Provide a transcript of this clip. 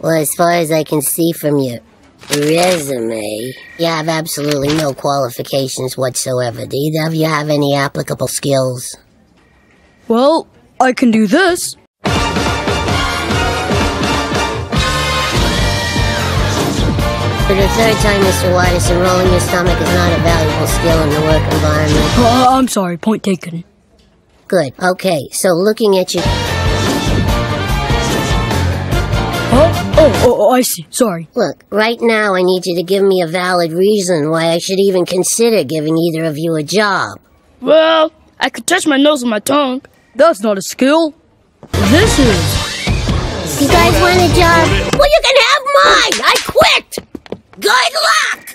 Well, as far as I can see from your resume, you have absolutely no qualifications whatsoever. Do either of you have any applicable skills? Well, I can do this. For the third time, Mr. Watterson, rolling your stomach is not a valuable skill in the work environment. Uh, I'm sorry, point taken. Good. Okay, so looking at you. Oh, oh, oh, I see. Sorry. Look, right now I need you to give me a valid reason why I should even consider giving either of you a job. Well, I could touch my nose with my tongue. That's not a skill. This is. You guys want a job? Well, you can have mine! I quit! Good luck!